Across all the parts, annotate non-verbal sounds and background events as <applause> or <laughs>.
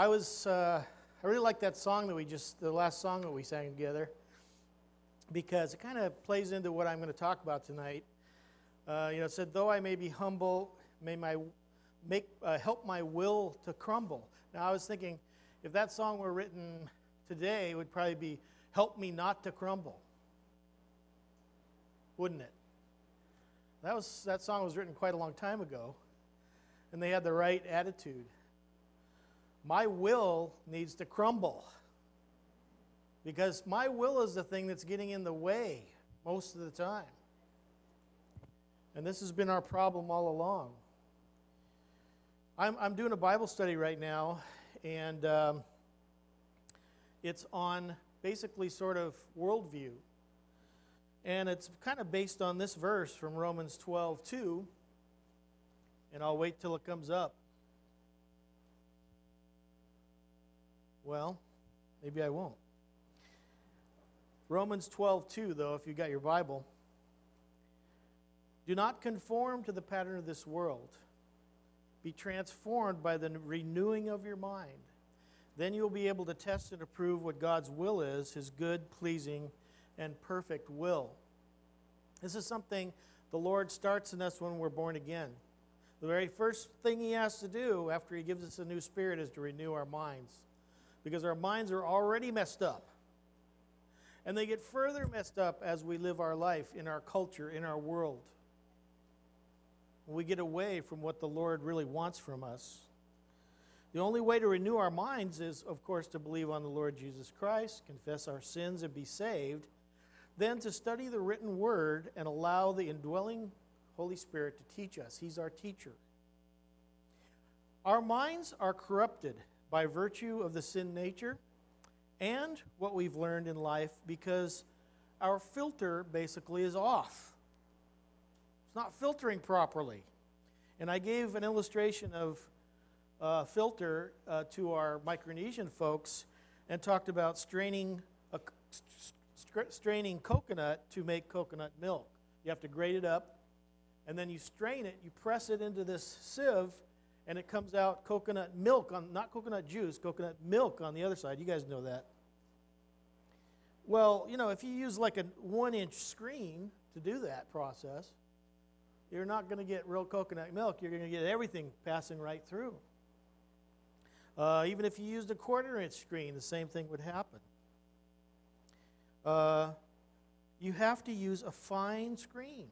I was, uh, I really like that song that we just, the last song that we sang together, because it kind of plays into what I'm going to talk about tonight. Uh, you know, it said, "Though I may be humble, may my make uh, help my will to crumble." Now, I was thinking, if that song were written today, it would probably be, "Help me not to crumble," wouldn't it? That was that song was written quite a long time ago, and they had the right attitude. My will needs to crumble because my will is the thing that's getting in the way most of the time. And this has been our problem all along. I'm, I'm doing a Bible study right now, and um, it's on basically sort of worldview. And it's kind of based on this verse from Romans 12 2. And I'll wait till it comes up. Well, maybe I won't. Romans 12 2, though, if you got your Bible. Do not conform to the pattern of this world. Be transformed by the renewing of your mind. Then you'll be able to test and approve what God's will is, his good, pleasing, and perfect will. This is something the Lord starts in us when we're born again. The very first thing he has to do after he gives us a new spirit is to renew our minds because our minds are already messed up. And they get further messed up as we live our life in our culture, in our world. We get away from what the Lord really wants from us. The only way to renew our minds is, of course, to believe on the Lord Jesus Christ, confess our sins, and be saved. Then to study the written word and allow the indwelling Holy Spirit to teach us. He's our teacher. Our minds are corrupted by virtue of the sin nature and what we've learned in life because our filter basically is off. It's not filtering properly. And I gave an illustration of uh, filter uh, to our Micronesian folks and talked about straining, a, straining coconut to make coconut milk. You have to grate it up, and then you strain it, you press it into this sieve, and it comes out coconut milk on not coconut juice, coconut milk on the other side. You guys know that. Well, you know, if you use like a one inch screen to do that process, you're not going to get real coconut milk. You're going to get everything passing right through. Uh, even if you used a quarter inch screen, the same thing would happen. Uh, you have to use a fine screen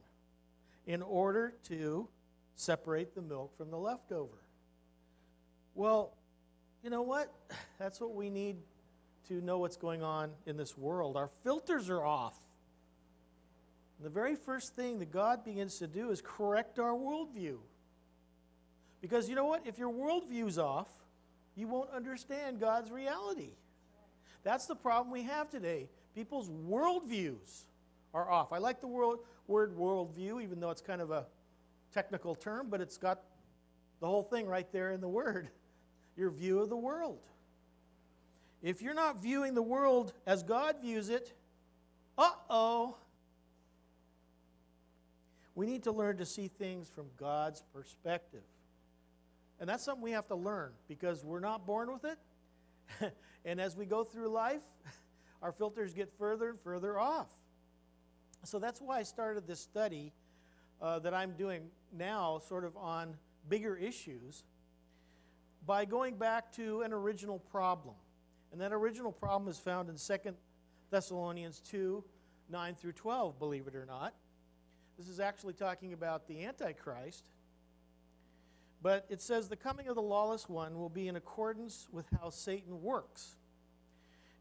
in order to separate the milk from the leftover. Well, you know what? <sighs> That's what we need to know what's going on in this world. Our filters are off. And the very first thing that God begins to do is correct our worldview. Because you know what? If your worldview's off, you won't understand God's reality. That's the problem we have today. People's worldviews are off. I like the word, word worldview, even though it's kind of a technical term, but it's got the whole thing right there in the word <laughs> your view of the world. If you're not viewing the world as God views it, uh oh. We need to learn to see things from God's perspective. And that's something we have to learn because we're not born with it. <laughs> and as we go through life, <laughs> our filters get further and further off. So that's why I started this study uh, that I'm doing now, sort of on bigger issues by going back to an original problem. And that original problem is found in 2 Thessalonians 2 9 through 12, believe it or not. This is actually talking about the Antichrist. But it says the coming of the lawless one will be in accordance with how Satan works.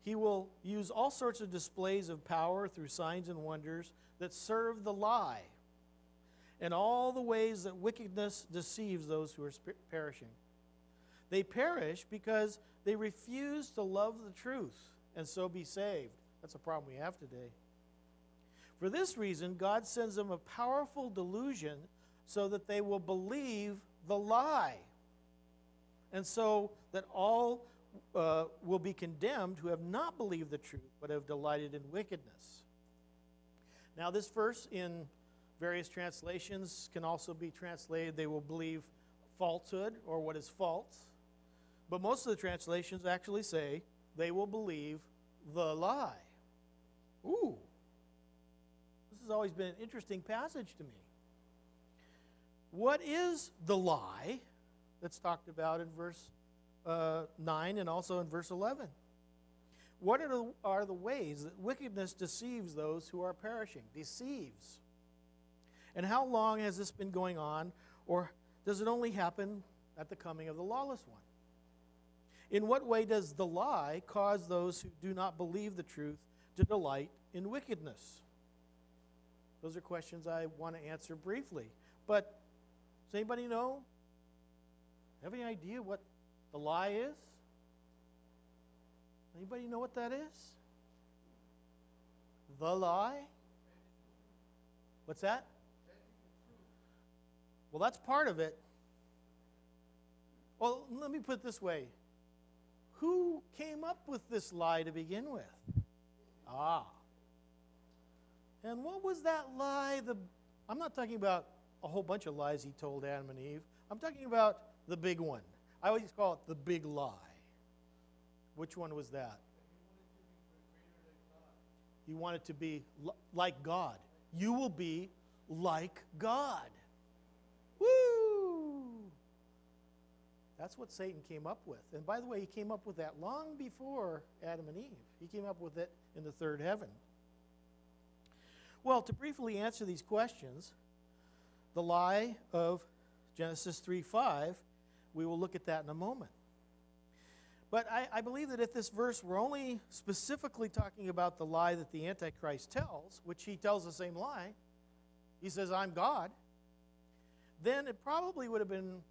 He will use all sorts of displays of power through signs and wonders that serve the lie, and all the ways that wickedness deceives those who are perishing. They perish because they refuse to love the truth and so be saved. That's a problem we have today. For this reason, God sends them a powerful delusion so that they will believe the lie. And so that all uh, will be condemned who have not believed the truth but have delighted in wickedness. Now, this verse in various translations can also be translated they will believe falsehood or what is false. But most of the translations actually say they will believe the lie. Ooh. This has always been an interesting passage to me. What is the lie that's talked about in verse uh, 9 and also in verse 11? What are the, are the ways that wickedness deceives those who are perishing? Deceives. And how long has this been going on, or does it only happen at the coming of the lawless one? In what way does the lie cause those who do not believe the truth to delight in wickedness? Those are questions I want to answer briefly. But does anybody know? Have any idea what the lie is? Anybody know what that is? The lie? What's that? Well, that's part of it. Well, let me put it this way Who came up with this lie to begin with? Ah. And what was that lie? The, I'm not talking about a whole bunch of lies he told Adam and Eve. I'm talking about the big one. I always call it the big lie. Which one was that? He wanted to be like God. You will be like God. Woo! That's what Satan came up with. And by the way, he came up with that long before Adam and Eve. He came up with it in the third heaven. Well, to briefly answer these questions, the lie of Genesis 3 5, we will look at that in a moment. But I, I, believe that if this verse were only specifically talking about the lie that the Antichrist tells, which he tells the same lie, he says, I'm God, then it probably would have been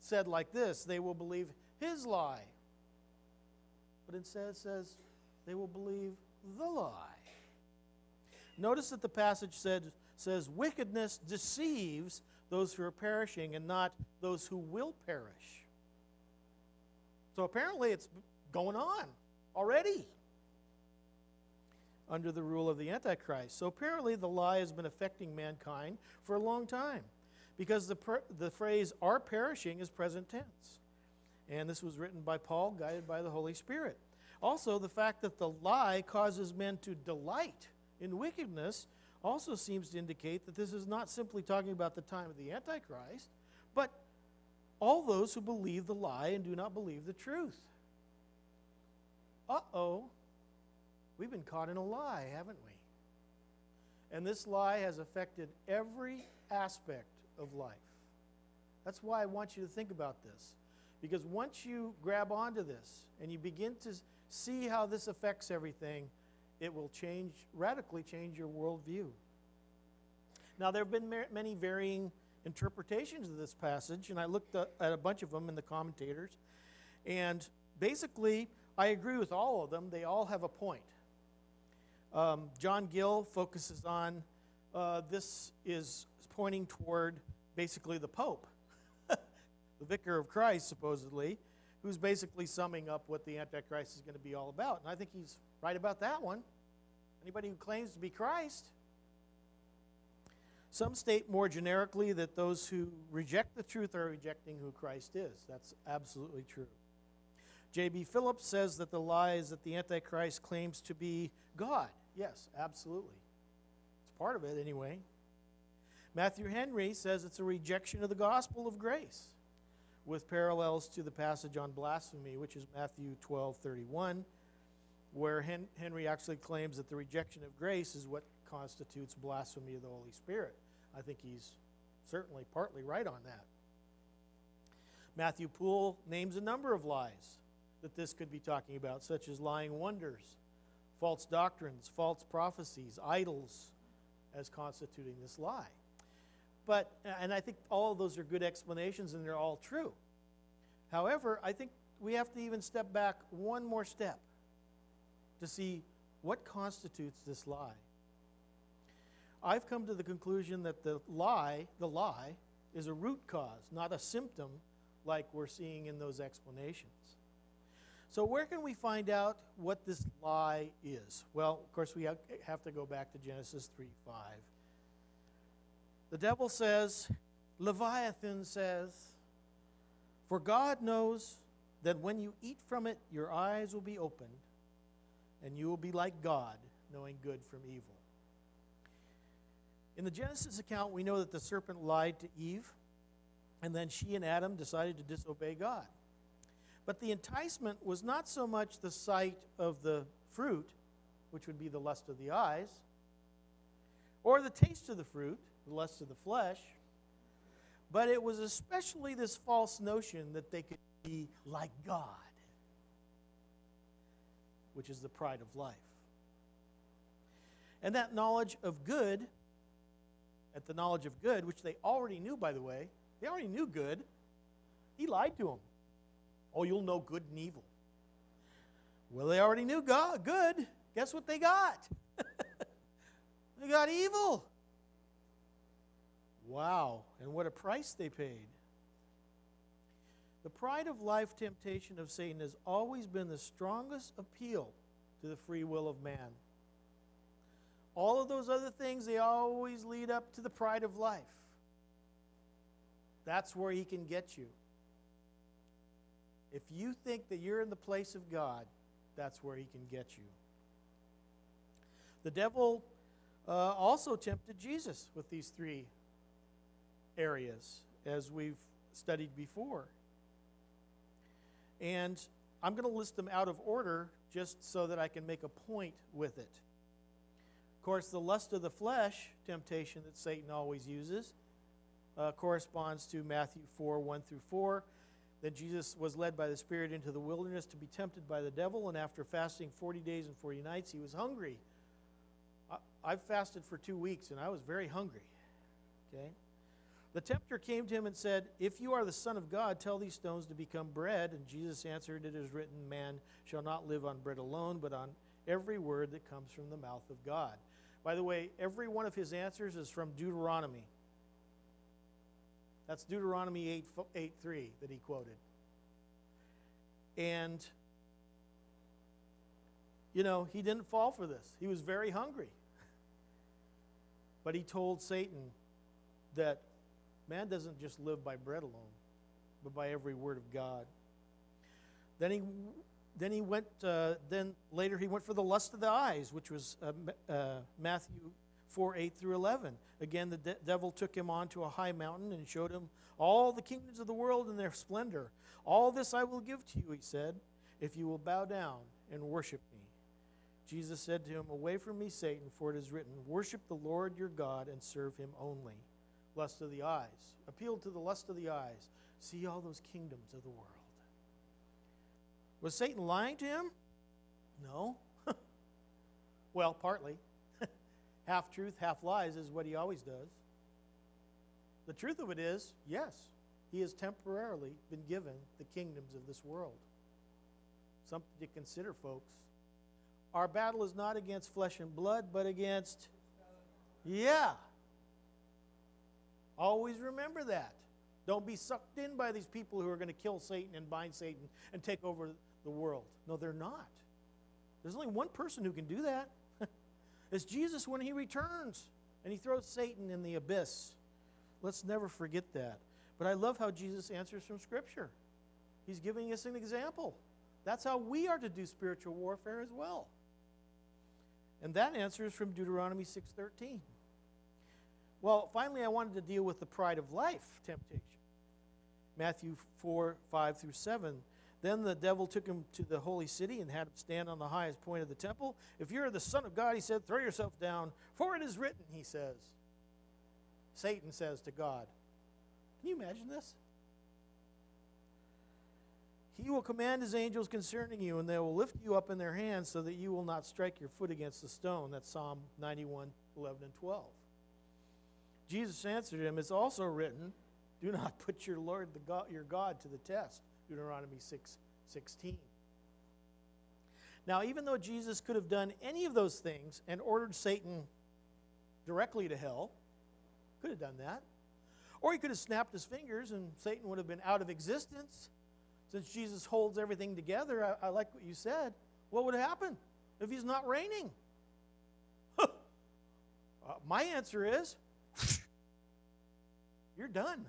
said like this they will believe his lie. But instead it says, they will believe the lie. Notice that the passage said, says, wickedness deceives those who are perishing and not those who will perish. So apparently it's going on already under the rule of the Antichrist. So apparently the lie has been affecting mankind for a long time because the, the phrase are perishing is present tense. And this was written by Paul, guided by the Holy Spirit. Also, the fact that the lie causes men to delight in wickedness also seems to indicate that this is not simply talking about the time of the Antichrist, but all those who believe the lie and do not believe the truth. Uh oh, we've been caught in a lie, haven't we? And this lie has affected every aspect of life. That's why I want you to think about this. Because once you grab onto this and you begin to see how this affects everything, it will change, radically change your worldview. Now, there have been many varying interpretations of this passage, and I looked at a bunch of them in the commentators. And basically, I agree with all of them. They all have a point. Um, John Gill focuses on uh, this is pointing toward basically the Pope, <laughs> the vicar of Christ, supposedly, who's basically summing up what the Antichrist is going to be all about. And I think he's right about that one. Anybody who claims to be Christ some state more generically that those who reject the truth are rejecting who Christ is. That's absolutely true. J.B. Phillips says that the lie is that the Antichrist claims to be God. Yes, absolutely. It's part of it anyway. Matthew Henry says it's a rejection of the gospel of grace, with parallels to the passage on blasphemy, which is Matthew 12 31, where Hen- Henry actually claims that the rejection of grace is what constitutes blasphemy of the Holy Spirit. I think he's certainly partly right on that. Matthew Poole names a number of lies that this could be talking about, such as lying wonders, false doctrines, false prophecies, idols, as constituting this lie. But, and I think all of those are good explanations and they're all true. However, I think we have to even step back one more step to see what constitutes this lie. I've come to the conclusion that the lie, the lie, is a root cause, not a symptom like we're seeing in those explanations. So, where can we find out what this lie is? Well, of course, we have to go back to Genesis 3 5. The devil says, Leviathan says, For God knows that when you eat from it, your eyes will be opened, and you will be like God, knowing good from evil. In the Genesis account, we know that the serpent lied to Eve, and then she and Adam decided to disobey God. But the enticement was not so much the sight of the fruit, which would be the lust of the eyes, or the taste of the fruit, the lust of the flesh, but it was especially this false notion that they could be like God, which is the pride of life. And that knowledge of good, at the knowledge of good, which they already knew, by the way, they already knew good. He lied to them. Oh, you'll know good and evil. Well, they already knew God, good. Guess what they got? They got evil. Wow, and what a price they paid. The pride of life temptation of Satan has always been the strongest appeal to the free will of man. All of those other things, they always lead up to the pride of life. That's where he can get you. If you think that you're in the place of God, that's where he can get you. The devil uh, also tempted Jesus with these three areas, as we've studied before. And I'm going to list them out of order just so that I can make a point with it. Of course, the lust of the flesh temptation that Satan always uses uh, corresponds to Matthew 4 1 through 4. Then Jesus was led by the Spirit into the wilderness to be tempted by the devil, and after fasting 40 days and 40 nights, he was hungry. I've fasted for two weeks, and I was very hungry. Okay? The tempter came to him and said, If you are the Son of God, tell these stones to become bread. And Jesus answered, It is written, Man shall not live on bread alone, but on every word that comes from the mouth of God. By the way, every one of his answers is from Deuteronomy. That's Deuteronomy 8, 8 3 that he quoted. And, you know, he didn't fall for this. He was very hungry. But he told Satan that Man doesn't just live by bread alone, but by every word of God. Then he, then he went. Uh, then later he went for the lust of the eyes, which was uh, uh, Matthew four eight through eleven. Again, the de- devil took him onto a high mountain and showed him all the kingdoms of the world and their splendor. All this I will give to you, he said, if you will bow down and worship me. Jesus said to him, Away from me, Satan, for it is written, Worship the Lord your God and serve him only lust of the eyes. Appeal to the lust of the eyes. See all those kingdoms of the world. Was Satan lying to him? No. <laughs> well, partly. <laughs> half truth, half lies is what he always does. The truth of it is, yes, he has temporarily been given the kingdoms of this world. Something to consider, folks. Our battle is not against flesh and blood, but against, yeah, Always remember that. Don't be sucked in by these people who are going to kill Satan and bind Satan and take over the world. No, they're not. There's only one person who can do that. <laughs> it's Jesus when he returns and he throws Satan in the abyss. Let's never forget that. But I love how Jesus answers from Scripture. He's giving us an example. That's how we are to do spiritual warfare as well. And that answer is from Deuteronomy 6:13. Well, finally, I wanted to deal with the pride of life temptation. Matthew 4 5 through 7. Then the devil took him to the holy city and had him stand on the highest point of the temple. If you're the Son of God, he said, throw yourself down, for it is written, he says. Satan says to God. Can you imagine this? He will command his angels concerning you, and they will lift you up in their hands so that you will not strike your foot against the stone. That's Psalm 91 11 and 12. Jesus answered him, It's also written, Do not <laughs> put your Lord, the God, your God, to the test. Deuteronomy 6 16. Now, even though Jesus could have done any of those things and ordered Satan directly to hell, could have done that. Or he could have snapped his fingers and Satan would have been out of existence. Since Jesus holds everything together, I, I like what you said. What would happen if he's not reigning? <laughs> uh, my answer is <laughs> you're done.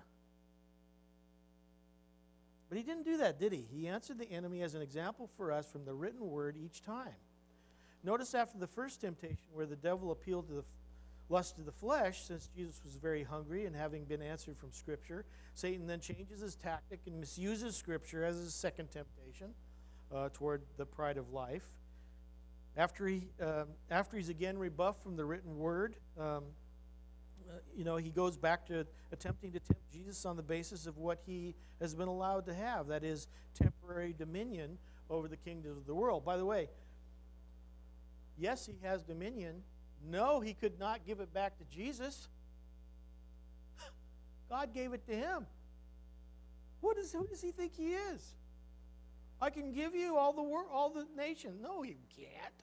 But he didn't do that, did he? He answered the enemy as an example for us from the written word each time. Notice after the first temptation, where the devil appealed to the lust of the flesh, since Jesus was very hungry and having been answered from Scripture, Satan then changes his tactic and misuses Scripture as his second temptation uh, toward the pride of life. After, he, um, after he's again rebuffed from the written word, um, uh, you know, he goes back to attempting to tempt Jesus on the basis of what he has been allowed to have that is, temporary dominion over the kingdoms of the world. By the way, yes, he has dominion. No, he could not give it back to Jesus. <laughs> God gave it to him. What is, who does he think he is? I can give you all the world, all the nation. No, you can't.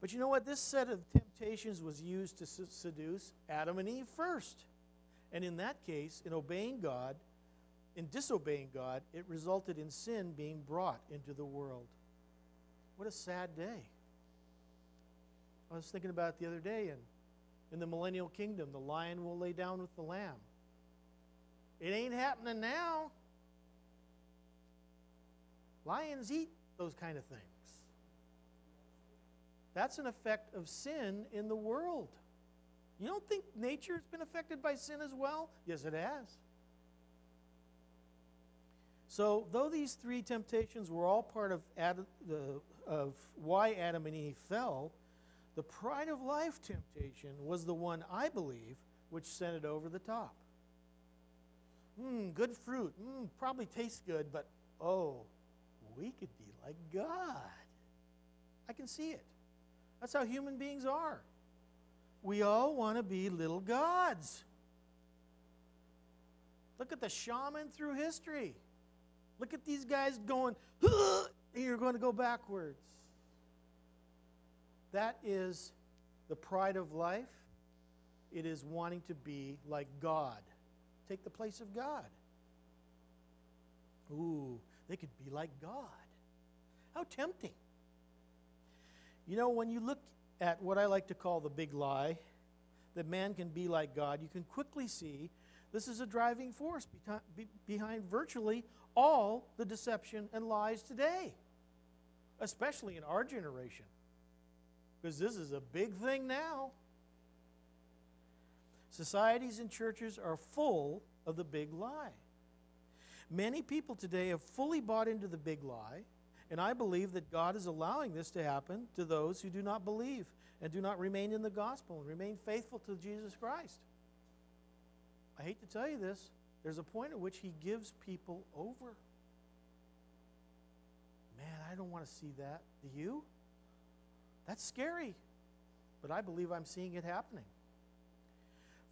But you know what? This set of temptations was used to seduce Adam and Eve first. And in that case, in obeying God, in disobeying God, it resulted in sin being brought into the world. What a sad day. I was thinking about it the other day, and in the millennial kingdom, the lion will lay down with the lamb. It ain't happening now. Lions eat those kind of things. That's an effect of sin in the world. You don't think nature has been affected by sin as well? Yes, it has. So, though these three temptations were all part of, Adam, of why Adam and Eve fell, the pride of life temptation was the one, I believe, which sent it over the top. Mmm, good fruit. Mmm, probably tastes good, but oh, we could be like God. I can see it. That's how human beings are. We all want to be little gods. Look at the shaman through history. Look at these guys going, you're going to go backwards. That is the pride of life. It is wanting to be like God, take the place of God. Ooh, they could be like God. How tempting. You know, when you look at what I like to call the big lie, that man can be like God, you can quickly see this is a driving force behind virtually all the deception and lies today, especially in our generation. Because this is a big thing now. Societies and churches are full of the big lie. Many people today have fully bought into the big lie and I believe that God is allowing this to happen to those who do not believe and do not remain in the gospel and remain faithful to Jesus Christ. I hate to tell you this, there's a point at which He gives people over. Man, I don't want to see that. Do you? That's scary. But I believe I'm seeing it happening.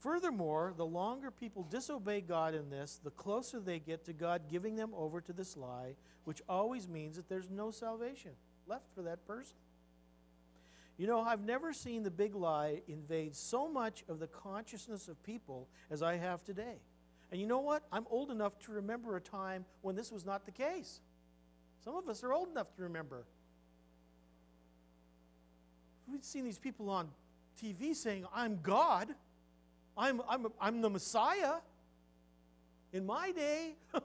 Furthermore, the longer people disobey God in this, the closer they get to God giving them over to this lie, which always means that there's no salvation left for that person. You know, I've never seen the big lie invade so much of the consciousness of people as I have today. And you know what? I'm old enough to remember a time when this was not the case. Some of us are old enough to remember. We've seen these people on TV saying, I'm God. I'm, I'm, I'm the Messiah. In my day, <laughs>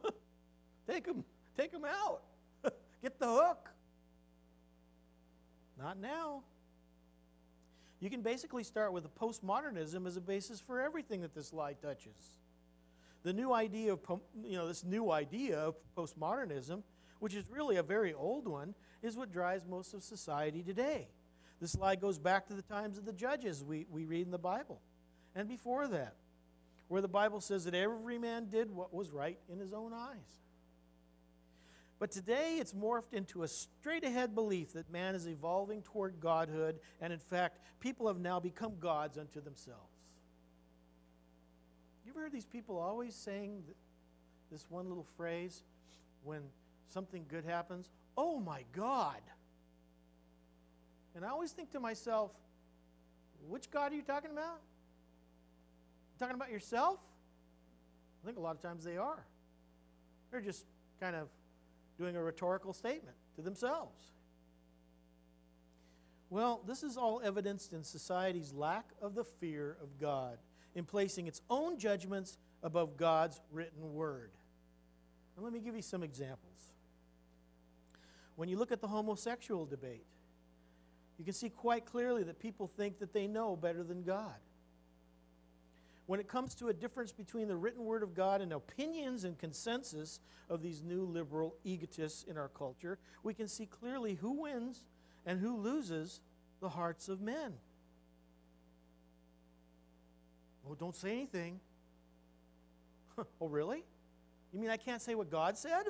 take them, take them out. <laughs> Get the hook. Not now. You can basically start with a postmodernism as a basis for everything that this lie touches. The new idea of, you know, this new idea of postmodernism, which is really a very old one, is what drives most of society today. This lie goes back to the times of the judges we, we read in the Bible and before that, where the Bible says that every man did what was right in his own eyes. But today it's morphed into a straight ahead belief that man is evolving toward godhood, and in fact, people have now become gods unto themselves. You ever heard these people always saying this one little phrase when something good happens? Oh my God. And I always think to myself, which God are you talking about? talking about yourself? I think a lot of times they are. They're just kind of doing a rhetorical statement to themselves. Well, this is all evidenced in society's lack of the fear of God, in placing its own judgments above God's written word. And let me give you some examples. When you look at the homosexual debate, you can see quite clearly that people think that they know better than God. When it comes to a difference between the written word of God and opinions and consensus of these new liberal egotists in our culture, we can see clearly who wins and who loses the hearts of men. Oh, don't say anything. <laughs> oh, really? You mean I can't say what God said?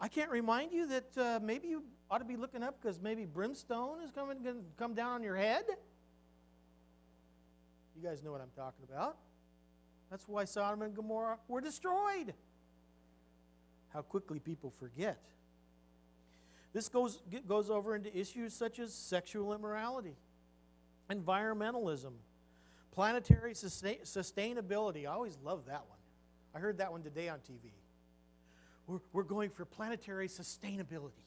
I can't remind you that uh, maybe you ought to be looking up because maybe brimstone is coming to come down on your head? You guys know what I'm talking about. That's why Sodom and Gomorrah were destroyed. How quickly people forget. This goes, goes over into issues such as sexual immorality, environmentalism, planetary sustain, sustainability. I always love that one. I heard that one today on TV. We're, we're going for planetary sustainability.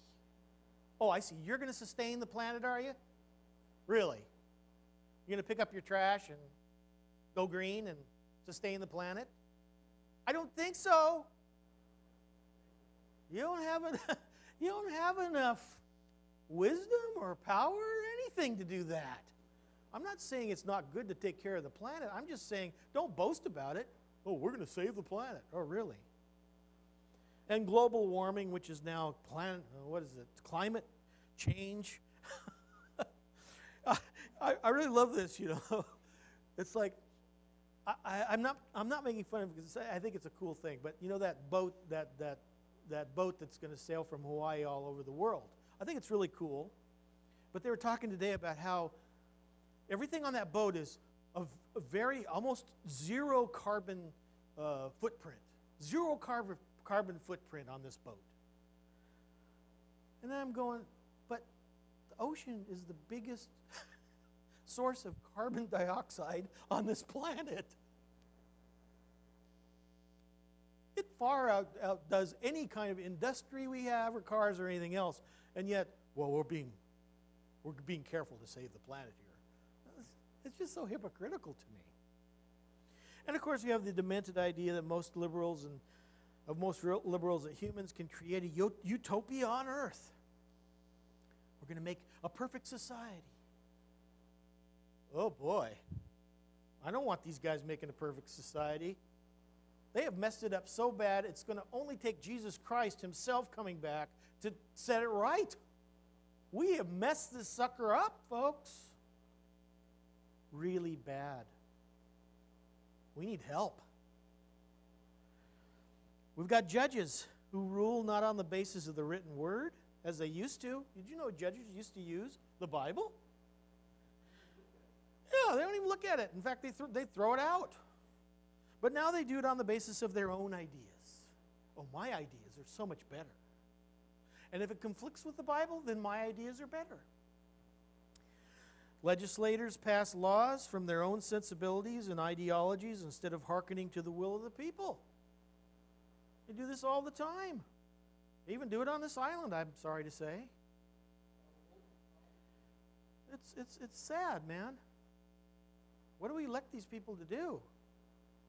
Oh, I see. You're going to sustain the planet, are you? Really? You're going to pick up your trash and go green and sustain the planet? I don't think so. You don't have, an, <laughs> you don't have enough wisdom or power or anything to do that. I'm not saying it's not good to take care of the planet. I'm just saying don't boast about it. Oh, we're going to save the planet. Oh, really? And global warming, which is now planet, uh, what is it? Climate change. <laughs> I, I really love this, you know. <laughs> It's like I, am not, I'm not making fun of it because I think it's a cool thing. But you know that boat, that, that, that boat that's going to sail from Hawaii all over the world? I think it's really cool. But they were talking today about how everything on that boat is a very, almost zero carbon uh, footprint. Zero carbon, carbon footprint on this boat. And then I'm going, but the ocean is the biggest <laughs> source of carbon dioxide on this planet. It far out, outdoes any kind of industry we have or cars or anything else. And yet, well, we're being, we're being careful to save the planet here. It's just so hypocritical to me. And of course, you have the demented idea that most liberals and of most liberals that humans can create a utopia on earth. We're going to make a perfect society oh boy, I don't want these guys making a perfect society. They have messed it up so bad, it's going to only take Jesus Christ himself coming back to set it right. We have messed this sucker up, folks. Really bad. We need help. We've got judges who rule not on the basis of the written word as they used to. Did you know judges used to use the Bible? Yeah, they don't even look at it. In fact, they, th- they throw it out. But now they do it on the basis of their own ideas. Oh, my ideas are so much better. And if it conflicts with the Bible, then my ideas are better. Legislators pass laws from their own sensibilities and ideologies instead of hearkening to the will of the people. They do this all the time. They even do it on this island, I'm sorry to say. It's, it's, it's sad, man. What do we elect these people to do?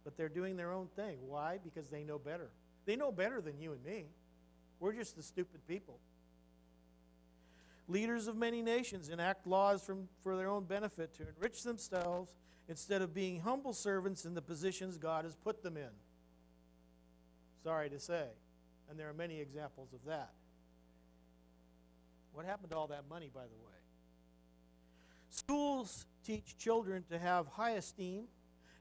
But they're doing their own thing. Why? Because they know better. They know better than you and me. We're just the stupid people. Leaders of many nations enact laws from, for their own benefit to enrich themselves instead of being humble servants in the positions God has put them in. Sorry to say. And there are many examples of that. What happened to all that money, by the way? Schools teach children to have high esteem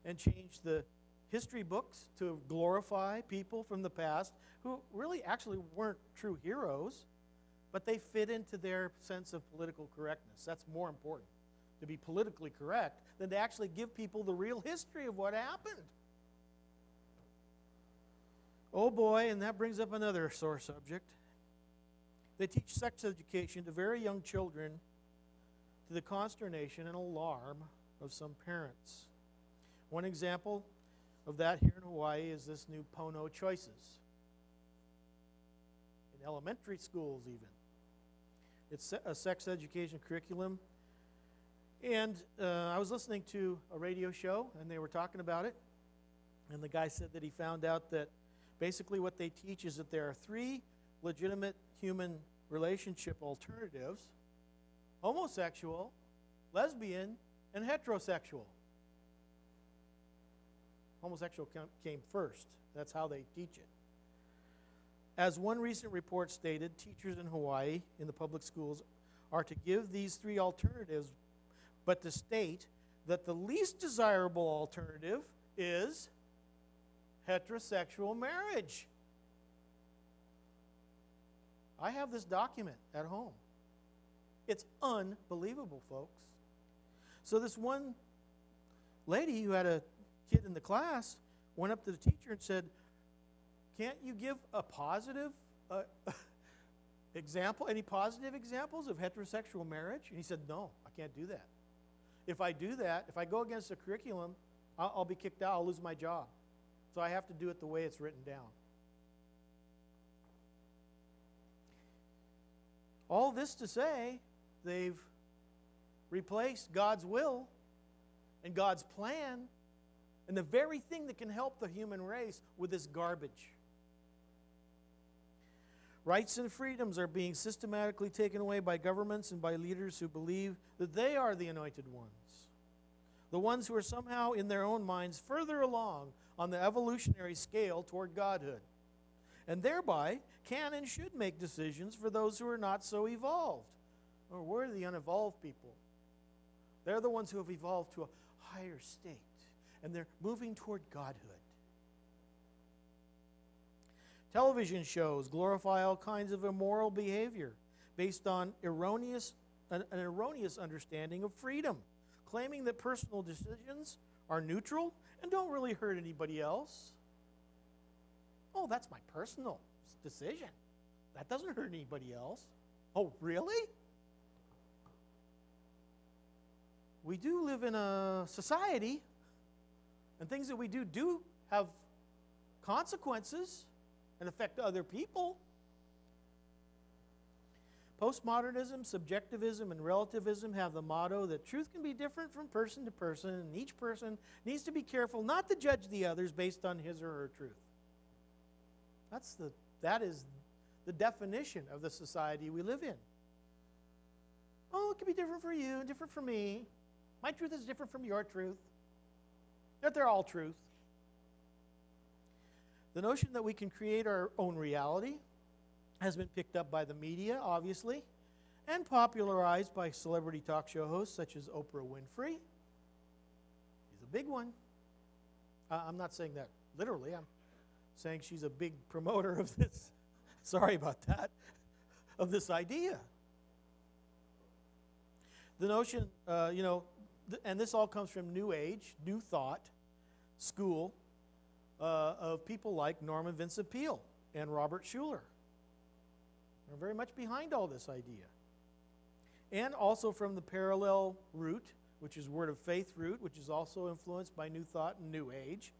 and change the history books to glorify people from the past who really actually weren't true heroes, but they fit into their sense of political correctness. That's more important to be politically correct than to actually give people the real history of what happened. Oh boy, and that brings up another sore subject. They teach sex education to very young children to the consternation and alarm of some parents. One example of that here in Hawaii is this new Pono Choices. In elementary schools, even. It's a sex education curriculum. And uh, I was listening to a radio show, and they were talking about it. And the guy said that he found out that Basically, what they teach is that there are three legitimate human relationship alternatives homosexual, lesbian, and heterosexual. Homosexual came first. That's how they teach it. As one recent report stated, teachers in Hawaii in the public schools are to give these three alternatives, but to state that the least desirable alternative is heterosexual marriage. I have this document at home. It's unbelievable, folks. So, this one lady who had a kid in the class went up to the teacher and said, Can't you give a positive uh, <laughs> example, any positive examples of heterosexual marriage? And he said, No, I can't do that. If I do that, if I go against the curriculum, I'll, I'll be kicked out, I'll lose my job. So I have to do it the way it's written down. All this to say, they've replaced God's will and God's plan and the very thing that can help the human race with this garbage. Rights and freedoms are being systematically taken away by governments and by leaders who believe that they are the anointed ones. The ones who are somehow, in their own minds, further along on the evolutionary scale toward godhood, and thereby can and should make decisions for those who are not so evolved. Or we're the unevolved people. They're the ones who have evolved to a higher state, and they're moving toward godhood. Television shows glorify all kinds of immoral behavior based on erroneous, an, an erroneous understanding of freedom, claiming that personal decisions are neutral and don't really hurt anybody else. Oh, that's my personal decision. That doesn't hurt anybody else. Oh, really? We do live in a society, and things that we do do have consequences and affect other people. Postmodernism, subjectivism, and relativism have the motto that truth can be different from person to person, and each person needs to be careful not to judge the others based on his or her truth. That's the, that is the definition of the society we live in. Oh, it can be different for you, and different for me. My truth is different from your truth. That they're all truth. The notion that we can create our own reality has been picked up by the media, obviously, and popularized by celebrity talk show hosts such as Oprah Winfrey. She's a big one. Uh, I'm not saying that literally, I'm saying she's a big promoter of this. <laughs> Sorry about that, <laughs> of this idea. The notion, uh, you know, th- and this all comes from New Age, New Thought, school, uh, of people like Norman Vincent Peale and Robert Schuller. They're very much behind all this idea. And also from the parallel route, which is Word of Faith route, which is also influenced by New Thought and New Age.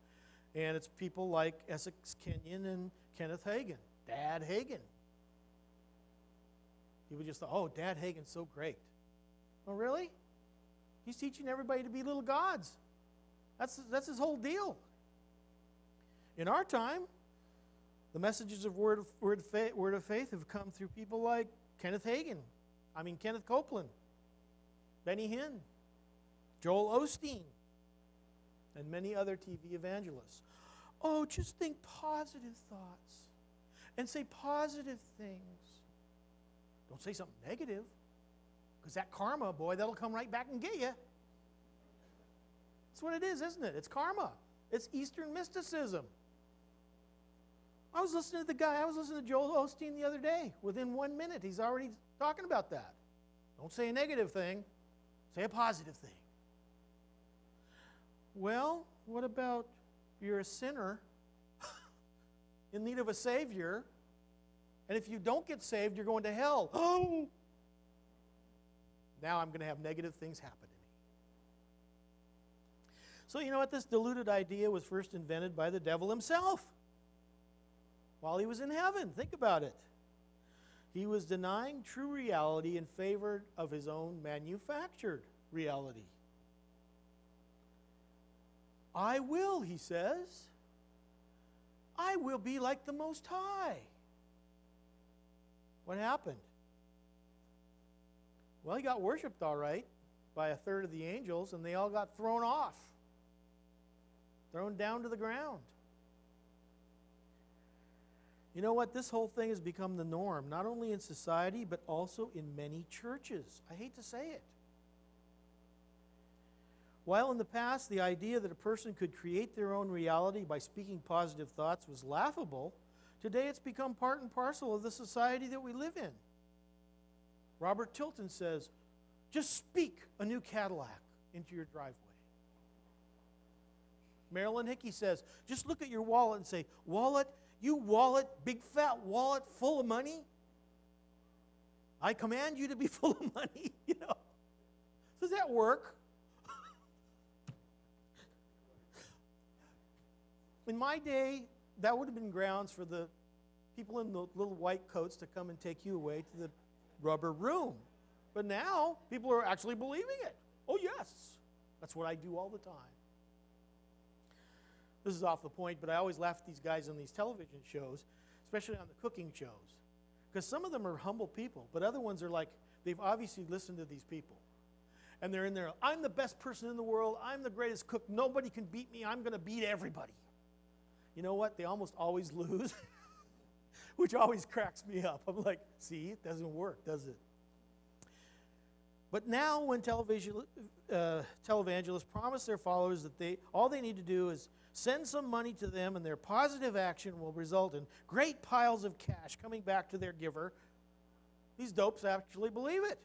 And it's people like Essek Kenyon and Kenneth Hagin, Dad Hagin. People just thought, oh, Dad Hagin's so great. Oh, really? He's teaching everybody to be little gods. That's, that's his whole deal. In our time, the messages of word of, word, of faith, word of faith have come through people like Kenneth Hagin, I mean, Kenneth Copeland, Benny Hinn, Joel Osteen, and many other TV evangelists. Oh, just think positive thoughts and say positive things. Don't say something negative, because that karma, boy, that'll come right back and get you. That's what it is, isn't it? It's karma. It's Eastern mysticism. I was listening to the guy, I was listening to Joel Osteen the other day. Within one minute, he's already talking about that. Don't say a negative thing, say a positive thing. Well, what about you're a sinner <laughs> in need of a Savior, and if you don't get saved, you're going to hell? Oh! <gasps> Now I'm going to have negative things happen to me. So, you know what? This deluded idea was first invented by the devil himself while he was in heaven. Think about it. He was denying true reality in favor of his own manufactured reality. I will, he says. I will be like the Most High. What happened? Well, he got worshiped all right by a third of the angels, and they all got thrown off, thrown down to the ground. You know what? This whole thing has become the norm, not only in society, but also in many churches. I hate to say it. While in the past the idea that a person could create their own reality by speaking positive thoughts was laughable, today it's become part and parcel of the society that we live in. Robert Tilton says, just speak a new Cadillac into your driveway. Marilyn Hickey says, just look at your wallet and say, Wallet, you wallet, big fat wallet full of money. I command you to be <laughs> full of money, you know. Does that work? In my day, that would have been grounds for the people in the little white coats to come and take you away to the rubber room. But now, people are actually believing it. Oh, yes. That's what I do all the time. This is off the point, but I always laugh at these guys on these television shows, especially on the cooking shows. Because some of them are humble people, but other ones are like, they've obviously listened to these people. And they're in there, I'm the best person in the world. I'm the greatest cook. Nobody can beat me. I'm going to beat everybody. You know what? They almost always <laughs> lose, which always cracks me up. I'm like, see, it doesn't work, does it? But now, when television, uh, televangelists promise their followers that they all they need to do is send some money to them, and their positive action will result in great piles of cash coming back to their giver, these dopes actually believe it.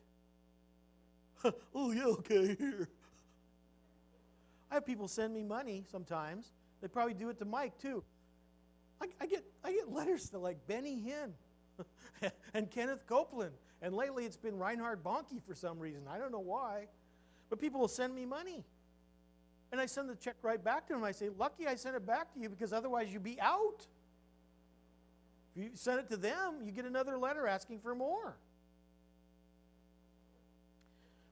<laughs> oh yeah, okay, here. I have people send me money sometimes they probably do it to Mike too. I, I get, I get letters to like Benny Hinn <laughs> and Kenneth Copeland. And lately it's been Reinhard Bonnke for some reason. I don't know why. But people will send me money. And I send the check right back to them. I say, Lucky I sent it back to you because otherwise you'd be out. If you send it to them, you get another letter asking for more.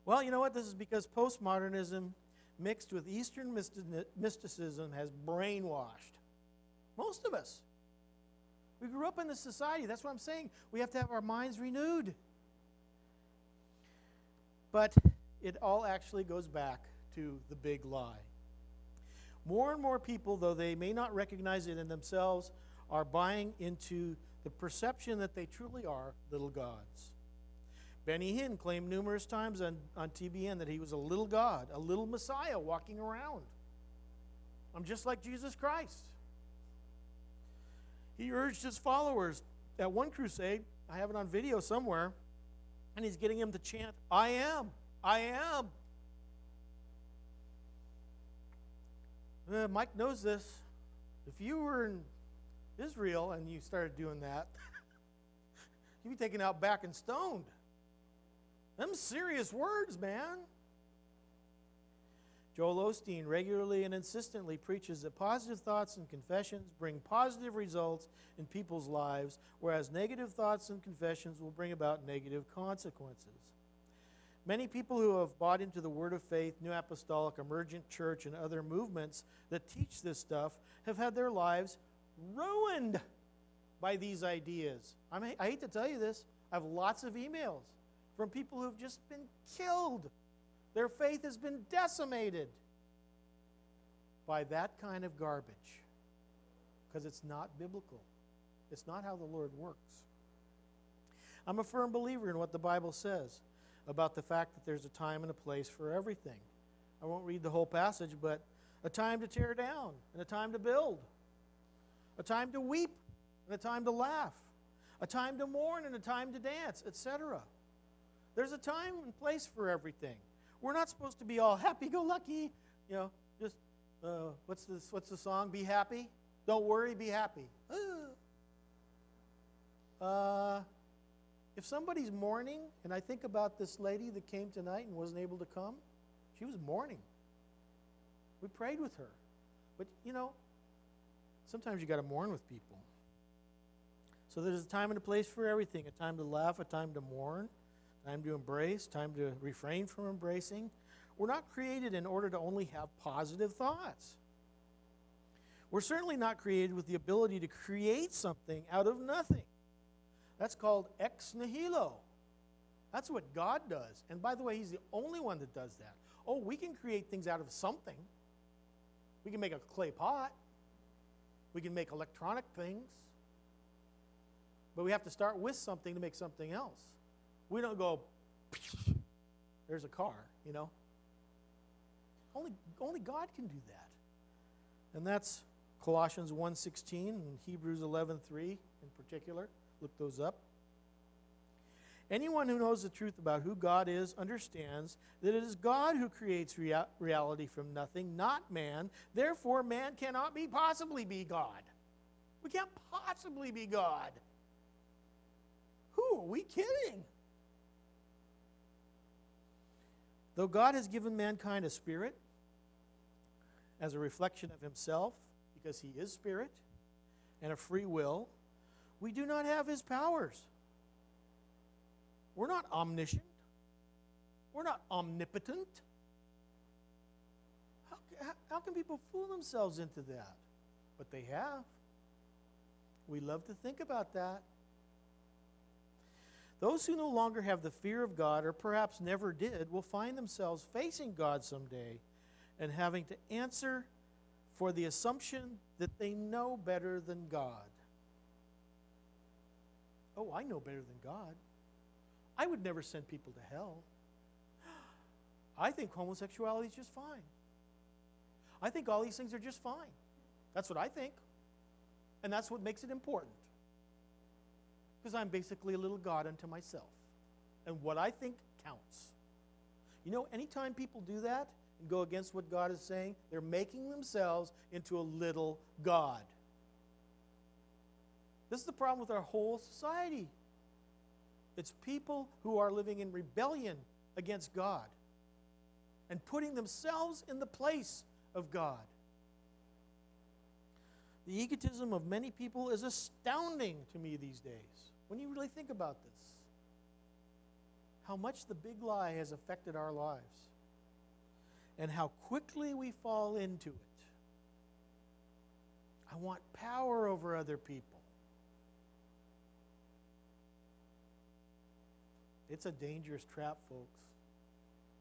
Well, you know what? This is because postmodernism mixed with Eastern mysticism has brainwashed most of us. We grew up in this society. That's what I'm saying. We have to have our minds renewed. But it all actually goes back to the big lie. More and more people, though they may not recognize it in themselves, are buying into the perception that they truly are little gods. Benny Hinn claimed numerous times on, on TBN that he was a little God, a little Messiah walking around. I'm just like Jesus Christ. He urged his followers at one crusade, I have it on video somewhere, and he's getting him to chant, I am, I am. Uh, Mike knows this. If you were in Israel and you started doing that, <laughs> you'd be taken out back and stoned. Them serious words, man. Joel Osteen regularly and insistently preaches that positive thoughts and confessions bring positive results in people's lives, whereas negative thoughts and confessions will bring about negative consequences. Many people who have bought into the Word of Faith, New Apostolic, Emergent Church, and other movements that teach this stuff have had their lives ruined by these ideas. I, mean, I hate to tell you this, I have lots of emails from people who've just been killed. Their faith has been decimated by that kind of garbage because it's not biblical. It's not how the Lord works. I'm a firm believer in what the Bible says about the fact that there's a time and a place for everything. I won't read the whole passage, but a time to tear down and a time to build, a time to weep and a time to laugh, a time to mourn and a time to dance, etc. There's a time and place for everything. We're not supposed to be all happy-go-lucky, you know, just, uh, what's, this, what's the song? Be happy? Don't worry, be happy. Uh, if somebody's mourning, and I think about this lady that came tonight and wasn't able to come, she was mourning. We prayed with her. But, you know, sometimes you got to mourn with people. So there's a time and a place for everything a time to laugh, a time to mourn, time to embrace, time to refrain from embracing. We're not created in order to only have positive thoughts. We're certainly not created with the ability to create something out of nothing. That's called ex nihilo. That's what God does. And by the way, He's the only one that does that. Oh, we can create things out of something. We can make a clay pot, we can make electronic things. But we have to start with something to make something else. We don't go, <laughs> there's a car, you know. Only, only God can do that. And that's Colossians 1.16 and Hebrews 11.3 in particular. Look those up. Anyone who knows the truth about who God is understands that it is God who creates rea- reality from nothing, not man. Therefore, man cannot be possibly be God. We can't possibly be God. Who are we kidding? Though God has given mankind a spirit as a reflection of himself, because he is spirit, and a free will, we do not have his powers. We're not omniscient. We're not omnipotent. How, how can people fool themselves into that? But they have. We love to think about that. Those who no longer have the fear of God, or perhaps never did, will find themselves facing God someday and having to answer for the assumption that they know better than God. Oh, I know better than God. I would never send people to hell. <gasps> I think homosexuality is just fine. I think all these things are just fine. That's what I think. And that's what makes it important. Because I'm basically a little God unto myself. And what I think counts. You know, anytime people do that and go against what God is saying, they're making themselves into a little God. This is the problem with our whole society. It's people who are living in rebellion against God and putting themselves in the place of God. The egotism of many people is astounding to me these days when you really think about this. How much the big lie has affected our lives and how quickly we fall into it. I want power over other people. It's a dangerous trap, folks.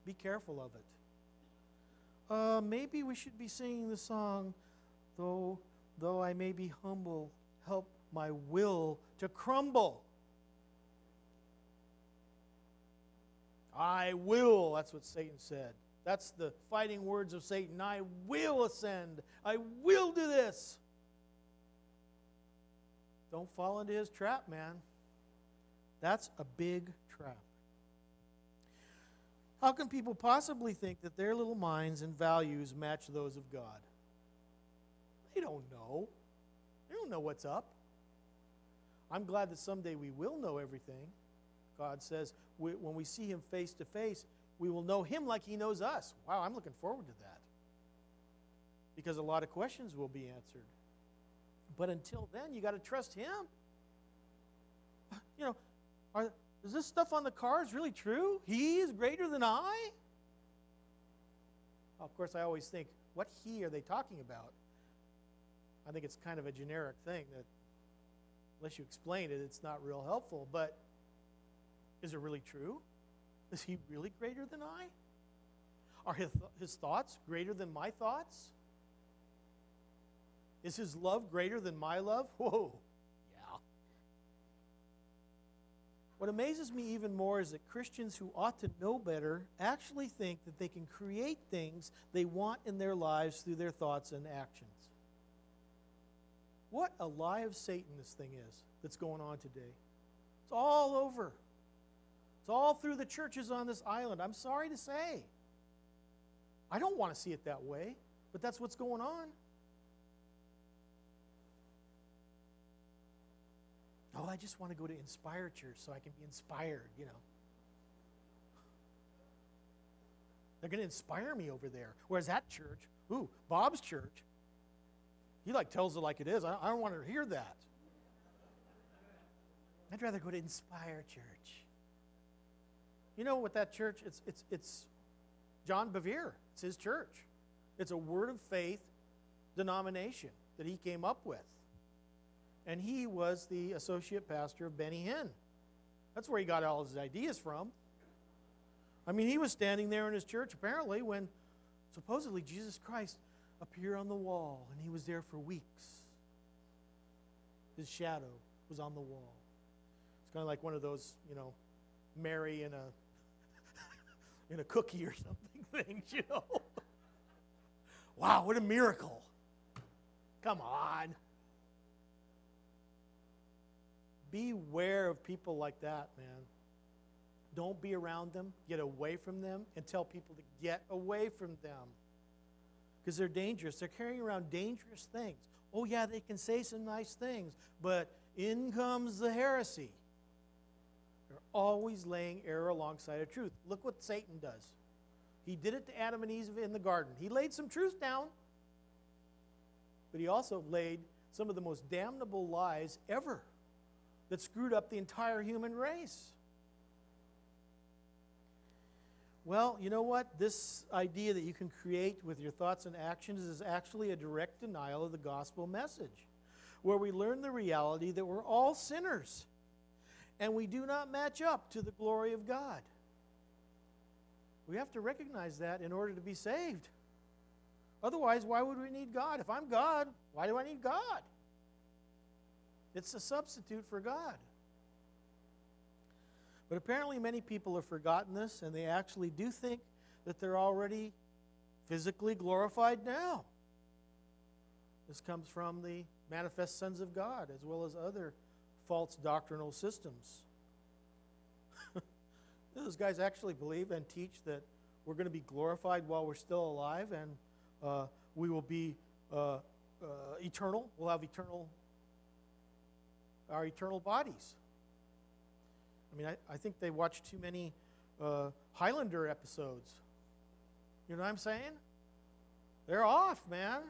Be careful of it. Uh, maybe we should be singing the song, though, though I may be humble, help my will to crumble. I will, that's what Satan said. That's the fighting words of Satan. I will ascend. I will do this. Don't fall into his trap, man. That's a big trap. How can people possibly think that their little minds and values match those of God? They don't know. They don't know what's up. I'm glad that someday we will know everything. God says we, when we see Him face to face, we will know Him like He knows us. Wow, I'm looking forward to that. Because a lot of questions will be answered. But until then, you got to trust Him. You know, are, is this stuff on the cars really true? He is greater than I? Of course, I always think, what he are they talking about? I think it's kind of a generic thing that, unless you explain it, it's not real helpful. But is it really true? Is he really greater than I? Are his, his thoughts greater than my thoughts? Is his love greater than my love? <laughs> Whoa. Yeah. What amazes me even more is that Christians who ought to know better actually think that they can create things they want in their lives through their thoughts and actions. What a lie of Satan this thing is that's going on today. It's all over. It's all through the churches on this island. I'm sorry to say. I don't want to see it that way, but that's what's going on. Oh, I just want to go to Inspire Church so I can be inspired, you know. They're going to inspire me over there. Whereas that church, ooh, Bob's church, he like tells it like it is. I, I don't want to hear that. I'd rather go to Inspire Church. You know what that church? It's it's it's John Bevere. It's his church. It's a word of faith denomination. that he came up with. And he was the associate pastor of Benny Hinn. That's where he got all his ideas from. I mean, he was standing there in his church apparently when supposedly Jesus Christ appeared on the wall, and he was there for weeks. His shadow was on the wall. It's kind of like one of those, you know, Mary in a <laughs> in a cookie or <laughs> something things, you know. <laughs> wow, what a miracle. Come on. Beware of people like that, man. Don't be around them. Get away from them and tell people to get away from them. Because they're dangerous. They're carrying around dangerous things. Oh, yeah, they can say some nice things, but in comes the heresy. They're always laying error alongside of truth. Look what Satan does. He did it to Adam and Eve in the garden. He laid some truth down, but he also laid some of the most damnable lies ever that screwed up the entire human race. Well, you know what? This idea that you can create with your thoughts and actions is actually a direct denial of the gospel message, where we learn the reality that we're all sinners and we do not match up to the glory of God. We have to recognize that in order to be saved. Otherwise, why would we need God? If I'm God, why do I need God? It's a substitute for God. But apparently, many people have forgotten this, and they actually do think that they're already physically glorified now. This comes from the manifest sons of God, as well as other false doctrinal systems. <laughs> Those guys actually believe and teach that we're going to be glorified while we're still alive, and uh, we will be uh, uh, eternal. We'll have eternal, our eternal bodies. I mean, I, I think they watch too many uh, Highlander episodes. You know what I'm saying? They're off, man.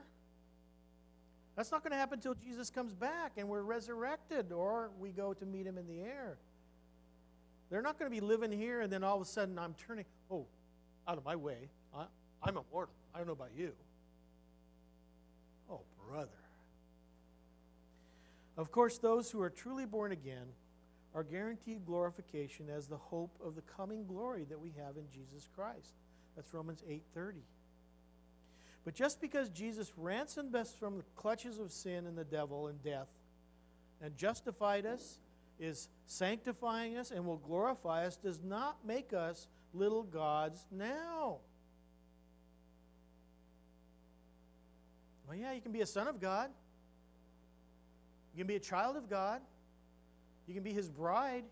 That's not going to happen until Jesus comes back and we're resurrected or we go to meet him in the air. They're not going to be living here and then all of a sudden I'm turning, oh, out of my way. I, I'm immortal. I don't know about you. Oh, brother. Of course, those who are truly born again are guaranteed glorification as the hope of the coming glory that we have in Jesus Christ. That's Romans 8:30. But just because Jesus ransomed us from the clutches of sin and the devil and death and justified us, is sanctifying us, and will glorify us, does not make us little gods now. Well, yeah, you can be a son of God. You can be a child of God. You can be his bride.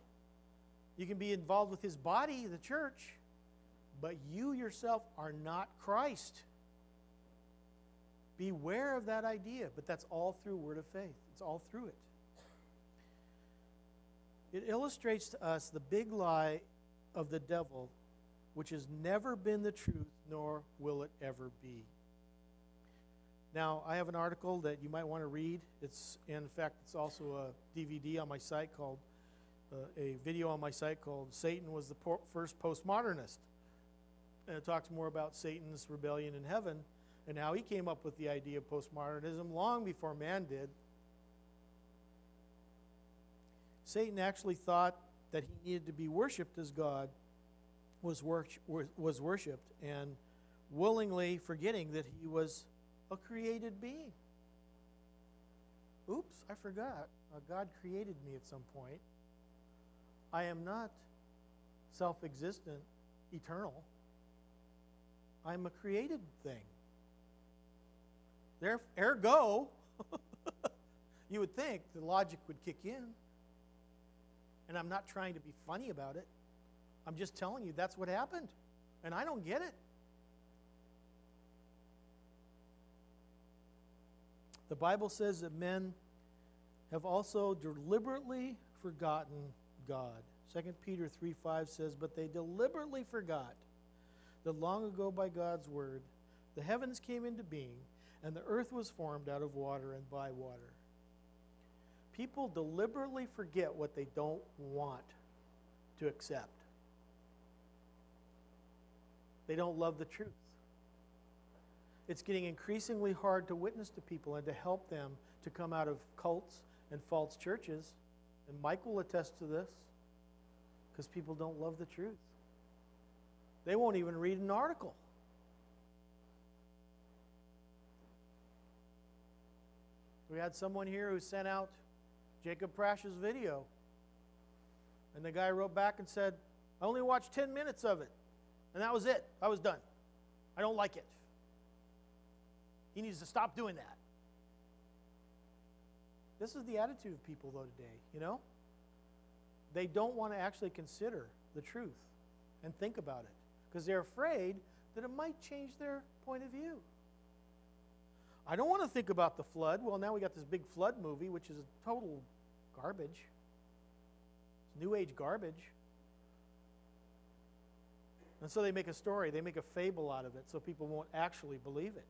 You can be involved with his body, the church. But you yourself are not Christ. Beware of that idea, but that's all through word of faith. It's all through it. It illustrates to us the big lie of the devil, which has never been the truth, nor will it ever be. Now, I have an article that you might want to read. It's, in fact, it's also a DVD on my site called, uh, a video on my site called Satan Was the po- First Postmodernist. And it talks more about Satan's rebellion in heaven and how he came up with the idea of postmodernism long before man did. Satan actually thought that he needed to be worshiped as God was, wor- was worshiped and willingly forgetting that he was a created being. Oops, I forgot. Uh, God created me at some point. I am not self existent, eternal. I'm a created thing. There, ergo, <laughs> you would think the logic would kick in. And I'm not trying to be funny about it. I'm just telling you that's what happened. And I don't get it. The Bible says that men have also deliberately forgotten God. 2 Peter 3 5 says, But they deliberately forgot that long ago by God's word the heavens came into being, and the earth was formed out of water and by water. People deliberately forget what they don't want to accept. They don't love the truth. It's getting increasingly hard to witness to people and to help them to come out of cults and false churches. And Mike will attest to this because people don't love the truth. They won't even read an article. We had someone here who sent out Jacob Prasch's video. And the guy wrote back and said, I only watched 10 minutes of it. And that was it. I was done. I don't like it. He needs to stop doing that. This is the attitude of people, though, today, you know? They don't want to actually consider the truth and think about it because they're afraid that it might change their point of view. I don't want to think about the flood. Well, now we got this big flood movie, which is a total garbage. It's new age garbage. And so they make a story, they make a fable out of it so people won't actually believe it.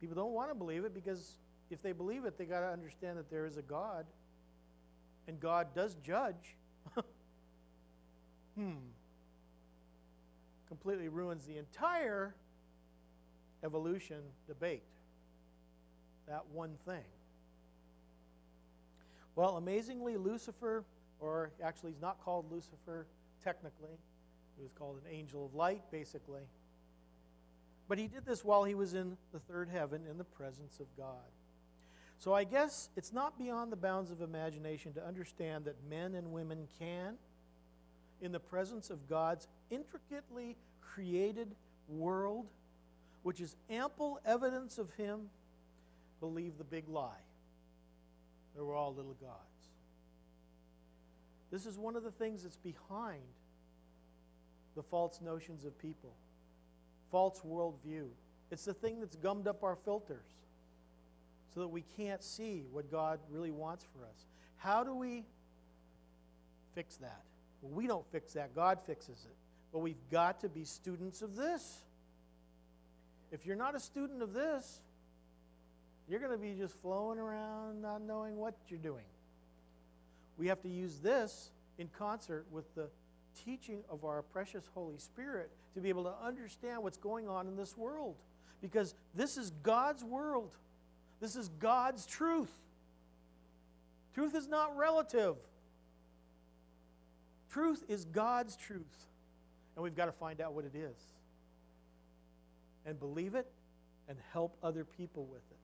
People don't want to believe it because if they believe it, they got to understand that there is a God and God does judge. <laughs> hmm. Completely ruins the entire evolution debate. That one thing. Well, amazingly, Lucifer, or actually, he's not called Lucifer technically, he was called an angel of light, basically. But he did this while he was in the third heaven in the presence of God. So I guess it's not beyond the bounds of imagination to understand that men and women can, in the presence of God's intricately created world, which is ample evidence of Him, believe the big lie. They were all little gods. This is one of the things that's behind the false notions of people, false worldview. It's the thing that's gummed up our filters so that we can't see what God really wants for us. How do we fix that? Well, we don't fix that, God fixes it. But we've got to be students of this. If you're not a student of this, you're going to be just flowing around not knowing what you're doing. We have to use this in concert with the teaching of our precious Holy Spirit to be able to understand what's going on in this world. Because this is God's world, this is God's truth. Truth is not relative, truth is God's truth. And we've got to find out what it is and believe it and help other people with it.